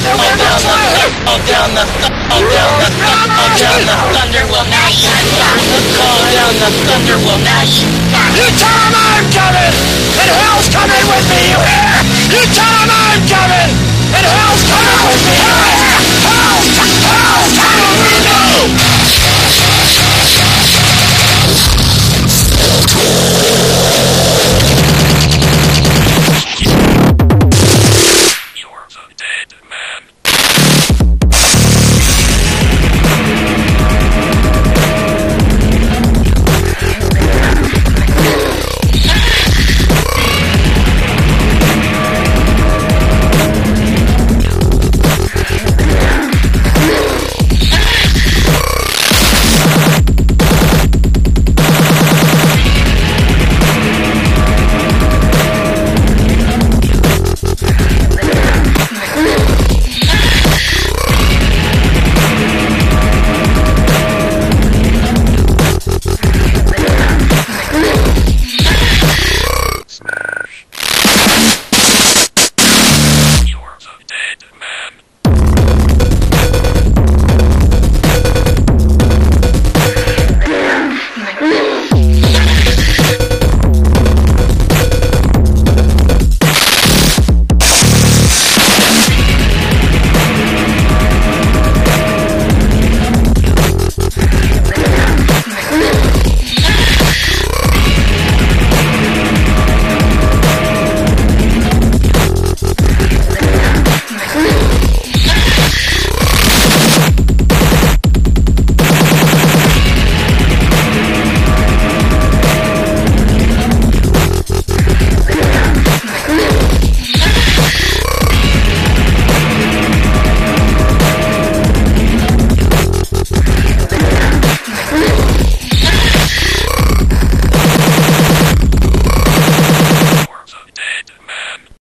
down the, call down the, call down the thunder will not you. Call down the thunder will not. You? You tell him I'm coming!